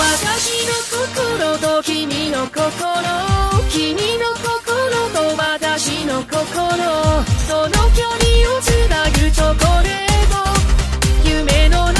私の心と君の心。君の心と私の心。その距離をつなぐチョコレート夢の中